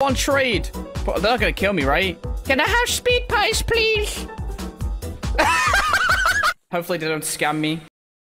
on trade. But they're not gonna kill me, right? Can I have speed pies, please? Hopefully they don't scam me.